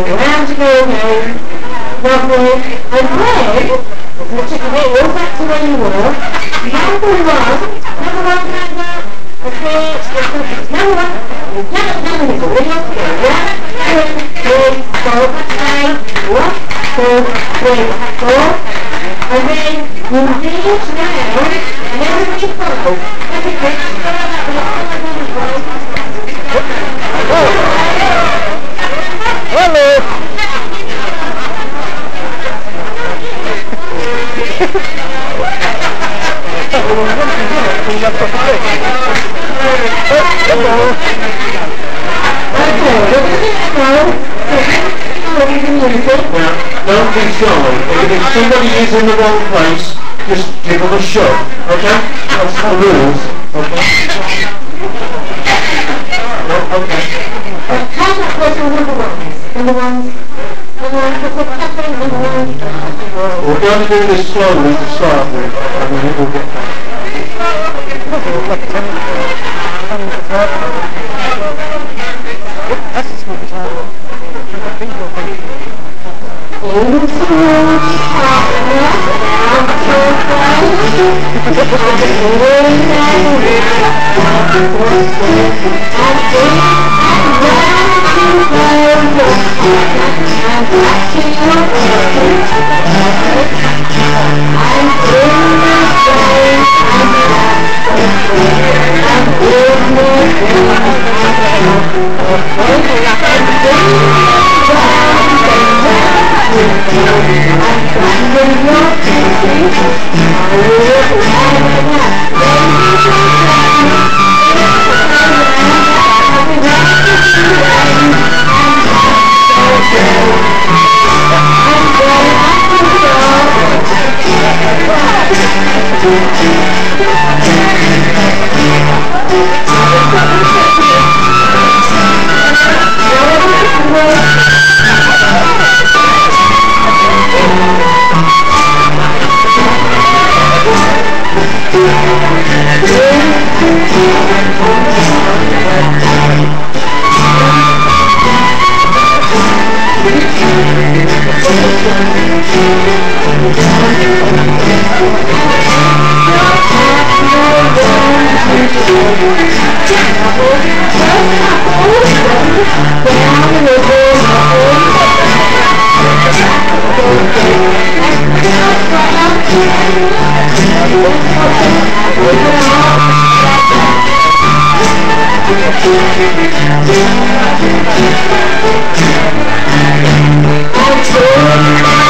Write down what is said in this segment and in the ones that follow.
You go again. Lovely. And then, you took it all back to where you were. Number one. Number one number one. Number one is already up here. One, two, three, four, five. One, two, three, four. And then you reach round and everybody follow. Don't be shy. If somebody is in the wrong place, just give them a shot, okay? That's the rules, okay? Okay. Person number ones? The ones? We're going to do this slowly to start with, I'm Thank you. I'm sorry.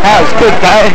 That was good, guy.